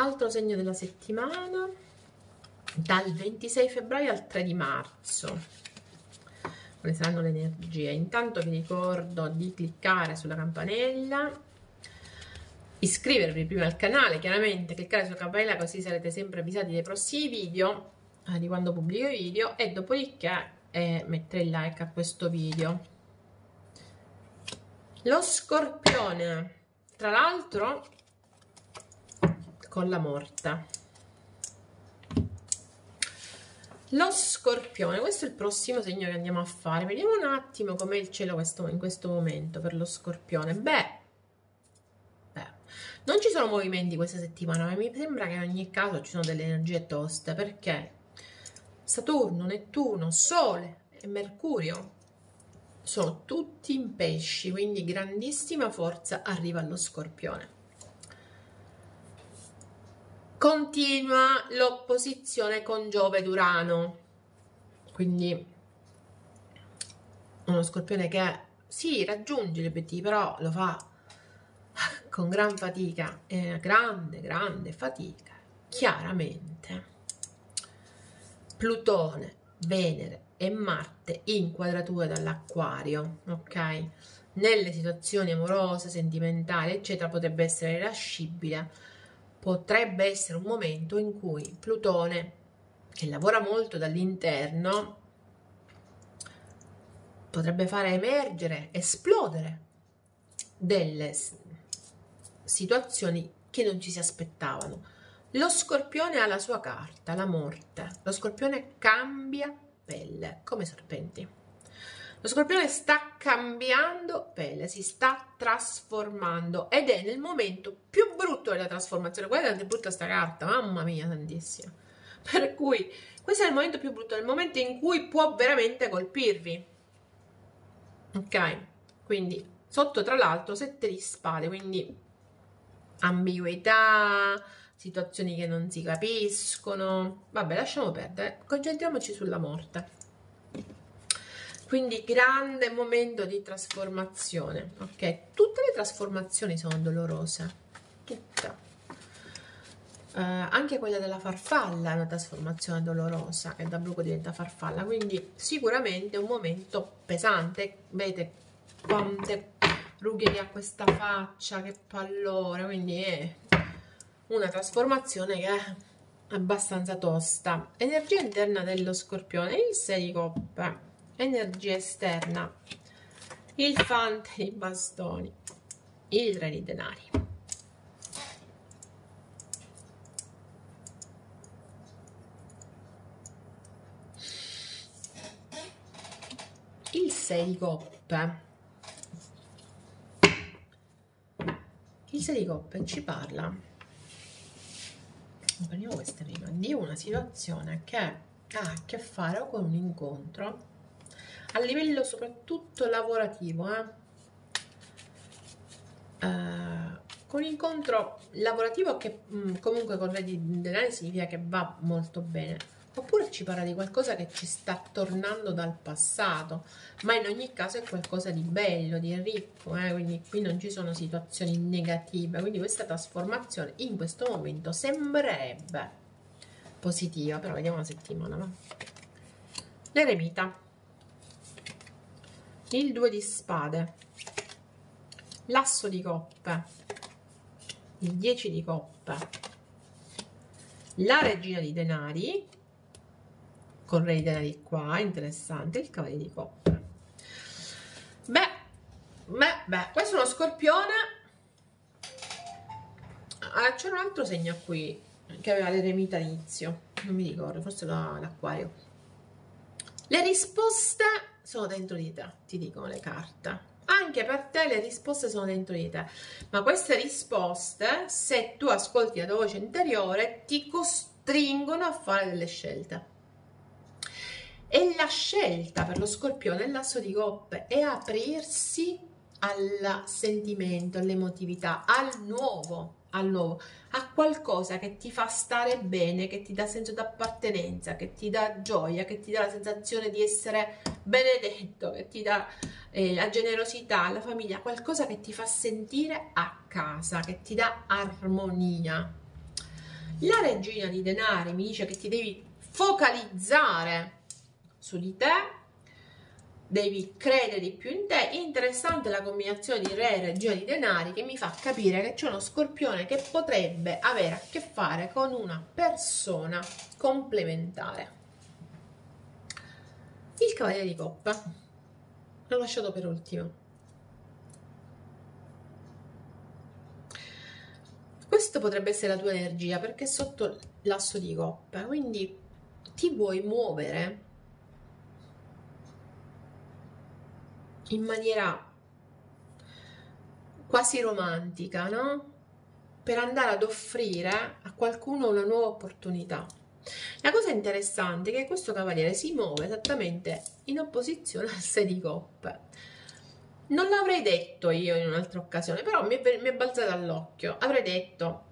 altro segno della settimana. Dal 26 febbraio al 3 di marzo. Quali saranno le energie? Intanto vi ricordo di cliccare sulla campanella iscrivervi prima al canale chiaramente cliccare sulla campanella così sarete sempre avvisati dei prossimi video eh, di quando pubblico i video e dopodiché eh, mettere il like a questo video. Lo scorpione. Tra l'altro con la morta. Lo scorpione questo è il prossimo segno che andiamo a fare. Vediamo un attimo com'è il cielo questo, in questo momento per lo scorpione. Beh, non ci sono movimenti questa settimana ma mi sembra che in ogni caso ci sono delle energie toste perché Saturno, Nettuno, Sole e Mercurio sono tutti in pesci, quindi grandissima forza arriva allo scorpione. Continua l'opposizione con Giove ed Urano, quindi uno scorpione che sì, raggiunge gli obiettivi, però lo fa con gran fatica, eh, grande, grande fatica, chiaramente. Plutone, Venere, e Marte in quadratura dall'acquario, ok? Nelle situazioni amorose, sentimentali, eccetera, potrebbe essere irascibile, potrebbe essere un momento in cui Plutone, che lavora molto dall'interno, potrebbe fare emergere, esplodere delle situazioni che non ci si aspettavano. Lo scorpione ha la sua carta, la morte. Lo scorpione cambia pelle, come serpenti. Lo scorpione sta cambiando pelle, si sta trasformando ed è nel momento più brutto della trasformazione. Guarda quanto è brutta sta carta, mamma mia tantissima. Per cui questo è il momento più brutto, è il momento in cui può veramente colpirvi. Ok? Quindi sotto tra l'altro sette di spade, quindi ambiguità, situazioni che non si capiscono. Vabbè, lasciamo perdere, concentriamoci sulla morte. Quindi grande momento di trasformazione, ok? Tutte le trasformazioni sono dolorose, tutte. Uh, anche quella della farfalla è una trasformazione dolorosa, che da bruco diventa farfalla, quindi sicuramente un momento pesante. Vedete quante rughe che ha questa faccia, che pallore, quindi è una trasformazione che è abbastanza tosta. Energia interna dello scorpione, il 6 di coppe, energia esterna, il fante di bastoni, il re di denari. Il 6 di coppe. Il 6 di coppe ci parla prendiamo questa prima di una situazione che ha a che fare con un incontro a livello soprattutto lavorativo eh? Uh, con incontro lavorativo che mh, comunque con Denari significa che va molto bene oppure ci parla di qualcosa che ci sta tornando dal passato, ma in ogni caso è qualcosa di bello, di ricco, eh? quindi qui non ci sono situazioni negative, quindi questa trasformazione in questo momento sembrerebbe positiva, però vediamo la settimana. No? L'eremita, il due di spade, l'asso di coppe, il 10 di coppe, la regina di denari, con re di qua, interessante, il cavaliere di coppe. Beh, beh, beh, questo è uno scorpione. Ah, c'era un altro segno qui che aveva l'eremita all'inizio, non mi ricordo, forse l'acquario. Le risposte sono dentro di te, ti dicono le carte. Anche per te le risposte sono dentro di te, ma queste risposte, se tu ascolti la tua voce interiore, ti costringono a fare delle scelte. E la scelta per lo scorpione è l'asso di coppe è aprirsi al sentimento, all'emotività, al nuovo, al nuovo, a qualcosa che ti fa stare bene, che ti dà senso d'appartenenza, che ti dà gioia, che ti dà la sensazione di essere benedetto, che ti dà eh, la generosità, la famiglia, qualcosa che ti fa sentire a casa, che ti dà armonia. La regina di denari mi dice che ti devi focalizzare su di te, devi credere di più in te. Interessante la combinazione di re e regina di denari che mi fa capire che c'è uno scorpione che potrebbe avere a che fare con una persona complementare. Il cavaliere di coppa l'ho lasciato per ultimo. Questo potrebbe essere la tua energia perché è sotto l'asso di coppa, quindi ti vuoi muovere in maniera quasi romantica, no? Per andare ad offrire a qualcuno una nuova opportunità. La cosa interessante è che questo cavaliere si muove esattamente in opposizione al 6 di coppe. Non l'avrei detto io in un'altra occasione, però mi è, mi è balzata all'occhio. Avrei detto,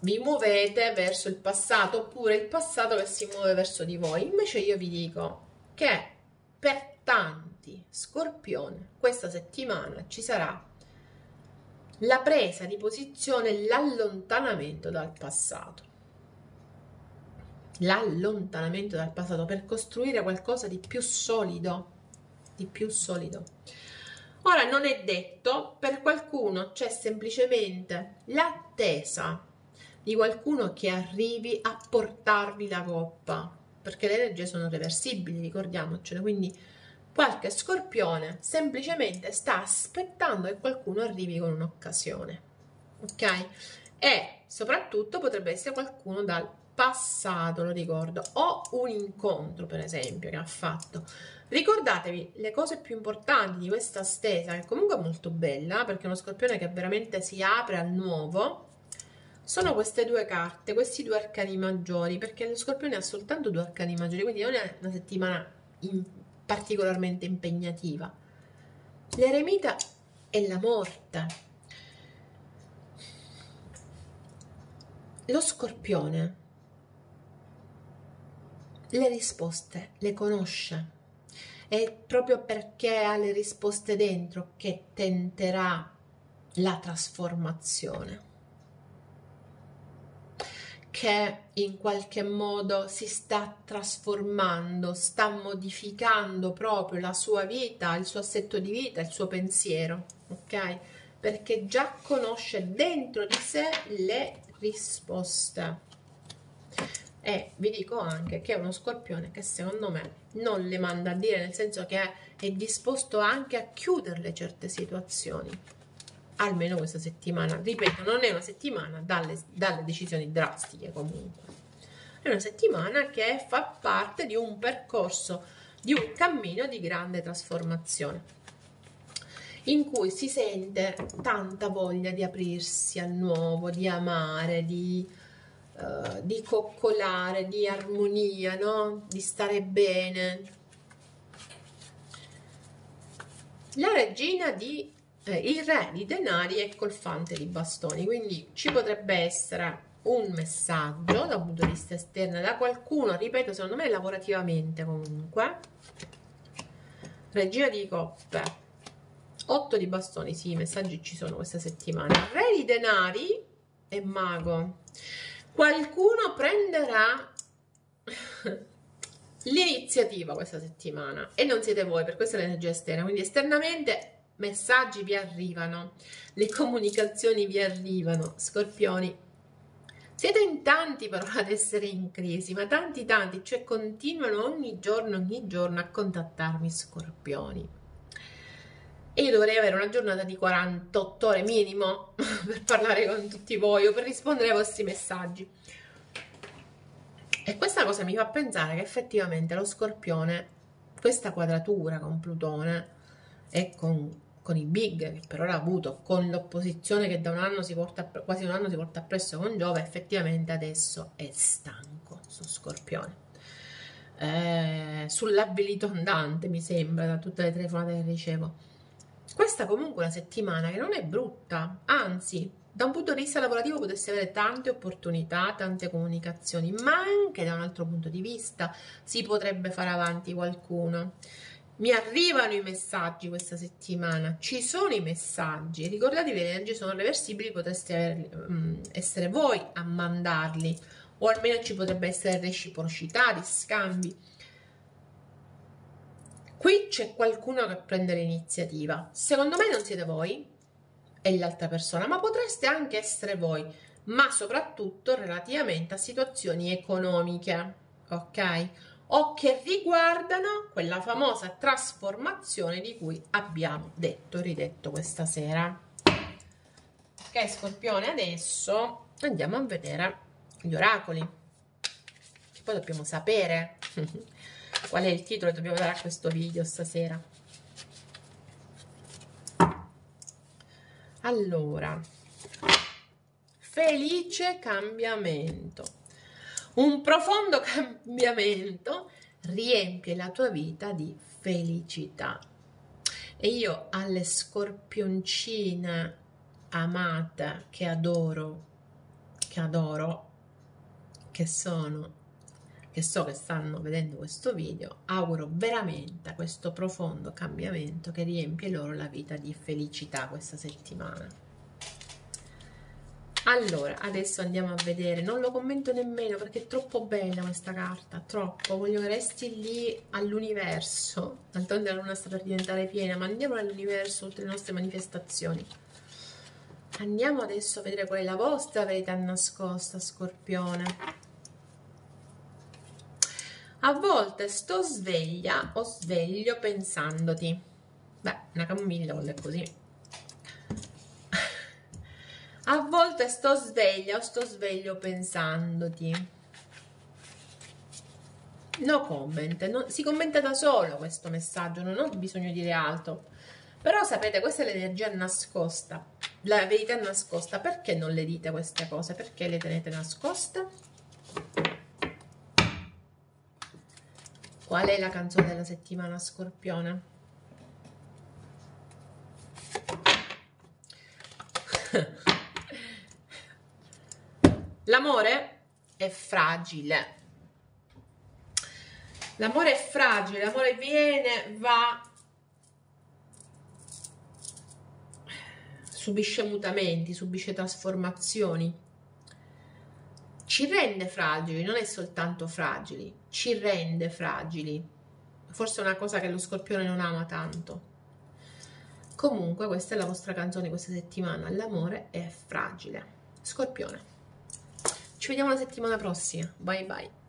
vi muovete verso il passato oppure il passato che si muove verso di voi. Invece io vi dico che per tanti scorpione questa settimana ci sarà la presa di posizione, l'allontanamento dal passato. L'allontanamento dal passato per costruire qualcosa di più solido, di più solido. Ora non è detto, per qualcuno c'è semplicemente l'attesa di qualcuno che arrivi a portarvi la coppa, perché le energie sono reversibili, ricordiamocene, quindi qualche scorpione semplicemente sta aspettando che qualcuno arrivi con un'occasione, ok? E soprattutto potrebbe essere qualcuno dal passato, lo ricordo, o un incontro per esempio che ha fatto. Ricordatevi le cose più importanti di questa stesa, che comunque è molto bella, perché è uno scorpione che veramente si apre al nuovo, sono queste due carte, questi due arcani maggiori, perché lo scorpione ha soltanto due arcani maggiori, quindi non è una settimana in, particolarmente impegnativa. L'eremita è la morte. Lo scorpione le risposte le conosce. È proprio perché ha le risposte dentro che tenterà la trasformazione che in qualche modo si sta trasformando, sta modificando proprio la sua vita, il suo assetto di vita, il suo pensiero, ok? Perché già conosce dentro di sé le risposte. E vi dico anche che è uno scorpione che secondo me non le manda a dire, nel senso che è disposto anche a chiuderle certe situazioni almeno questa settimana. Ripeto, non è una settimana dalle, dalle decisioni drastiche comunque. È una settimana che fa parte di un percorso, di un cammino di grande trasformazione in cui si sente tanta voglia di aprirsi al nuovo, di amare, di, uh, di coccolare, di armonia, no? di stare bene. La regina di eh, il re di denari e col fante di bastoni quindi ci potrebbe essere un messaggio da un punto di vista esterno da qualcuno ripeto secondo me lavorativamente comunque. Regina di coppe. 8 di bastoni sì i messaggi ci sono questa settimana. Re di denari e mago. Qualcuno prenderà l'iniziativa questa settimana. E non siete voi per questa è l'energia esterna quindi esternamente messaggi vi arrivano, le comunicazioni vi arrivano, scorpioni. Siete in tanti però ad essere in crisi, ma tanti tanti, cioè continuano ogni giorno, ogni giorno a contattarmi scorpioni. E io dovrei avere una giornata di 48 ore minimo per parlare con tutti voi o per rispondere ai vostri messaggi. E questa cosa mi fa pensare che effettivamente lo scorpione, questa quadratura con Plutone e con con i big che per ora ha avuto, con l'opposizione che da un anno si porta, quasi un anno si porta appresso con Giove, effettivamente adesso è stanco su Scorpione. Eh, sull'abilito andante mi sembra da tutte le telefonate che ricevo. Questa comunque è una settimana che non è brutta, anzi, da un punto di vista lavorativo potresti avere tante opportunità, tante comunicazioni, ma anche da un altro punto di vista si potrebbe fare avanti qualcuno mi arrivano i messaggi questa settimana, ci sono i messaggi, ricordatevi che le energie sono reversibili, potreste um, essere voi a mandarli o almeno ci potrebbe essere reciprocità di scambi. Qui c'è qualcuno che prende l'iniziativa. Secondo me non siete voi e l'altra persona, ma potreste anche essere voi, ma soprattutto relativamente a situazioni economiche, ok? O che riguardano quella famosa trasformazione di cui abbiamo detto e ridetto questa sera. Ok, Scorpione, adesso andiamo a vedere gli oracoli. Che poi dobbiamo sapere qual è il titolo che dobbiamo dare a questo video stasera. Allora, felice cambiamento. Un profondo cambiamento riempie la tua vita di felicità. E io alle scorpioncine amate che adoro, che adoro, che sono, che so che stanno vedendo questo video, auguro veramente questo profondo cambiamento che riempie loro la vita di felicità questa settimana. Allora, adesso andiamo a vedere, non lo commento nemmeno perché è troppo bella questa carta, troppo, voglio che resti lì all'universo, d'altronde la luna sta per diventare piena, ma andiamo all'universo, tutte le nostre manifestazioni. Andiamo adesso a vedere qual è la vostra verità nascosta, Scorpione. A volte sto sveglia o sveglio pensandoti. Beh, una camomilla è così. A volte sto sveglia o sto sveglio pensandoti. No comment, no, si commenta da solo questo messaggio, non ho bisogno di dire altro. Però sapete, questa è l'energia nascosta, la verità nascosta. Perché non le dite queste cose? Perché le tenete nascoste? Qual è la canzone della settimana scorpione? L'amore è fragile. L'amore è fragile, l'amore viene, va, subisce mutamenti, subisce trasformazioni. Ci rende fragili, non è soltanto fragili, ci rende fragili. Forse è una cosa che lo scorpione non ama tanto. Comunque, questa è la vostra canzone questa settimana. L'amore è fragile. Scorpione. Ci vediamo la settimana prossima. Bye bye.